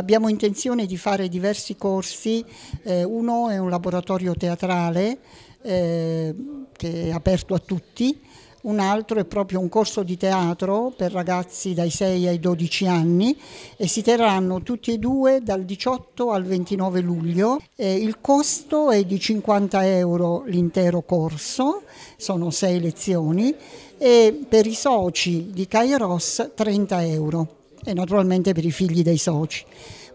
Abbiamo intenzione di fare diversi corsi, eh, uno è un laboratorio teatrale eh, che è aperto a tutti, un altro è proprio un corso di teatro per ragazzi dai 6 ai 12 anni e si terranno tutti e due dal 18 al 29 luglio. Eh, il costo è di 50 euro l'intero corso, sono sei lezioni e per i soci di Kairos 30 euro e naturalmente per i figli dei soci.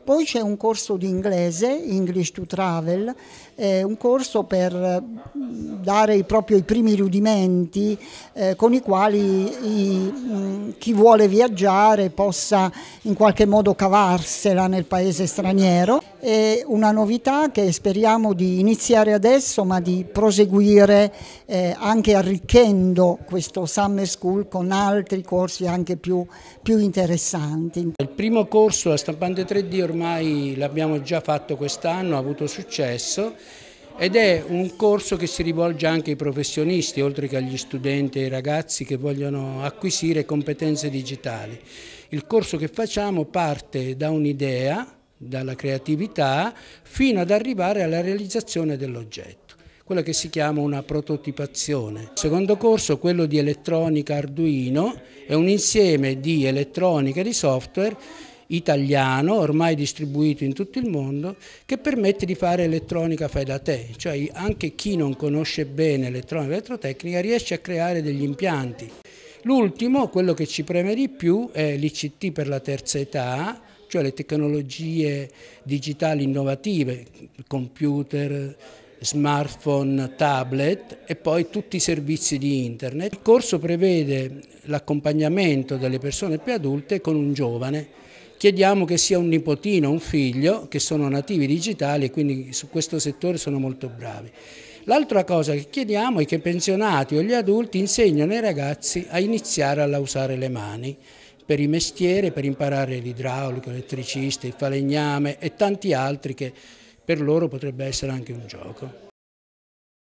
Poi c'è un corso di inglese, English to Travel, eh, un corso per dare proprio i primi rudimenti eh, con i quali i, mh, chi vuole viaggiare possa in qualche modo cavarsela nel paese straniero. È una novità che speriamo di iniziare adesso ma di proseguire eh, anche arricchendo questo Summer School con altri corsi anche più, più interessanti. Il primo corso a stampante 3D ormai l'abbiamo già fatto quest'anno, ha avuto successo ed è un corso che si rivolge anche ai professionisti, oltre che agli studenti e ai ragazzi che vogliono acquisire competenze digitali. Il corso che facciamo parte da un'idea, dalla creatività, fino ad arrivare alla realizzazione dell'oggetto quella che si chiama una prototipazione. Il secondo corso, quello di elettronica Arduino, è un insieme di elettronica e di software italiano, ormai distribuito in tutto il mondo, che permette di fare elettronica fai da te, cioè anche chi non conosce bene elettronica e elettrotecnica riesce a creare degli impianti. L'ultimo, quello che ci preme di più, è l'ICT per la terza età, cioè le tecnologie digitali innovative, computer, smartphone, tablet e poi tutti i servizi di internet. Il corso prevede l'accompagnamento delle persone più adulte con un giovane chiediamo che sia un nipotino, un figlio, che sono nativi digitali e quindi su questo settore sono molto bravi. L'altra cosa che chiediamo è che i pensionati o gli adulti insegnano ai ragazzi a iniziare a usare le mani per i mestieri, per imparare l'idraulico, l'elettricista, il falegname e tanti altri che per loro potrebbe essere anche un gioco.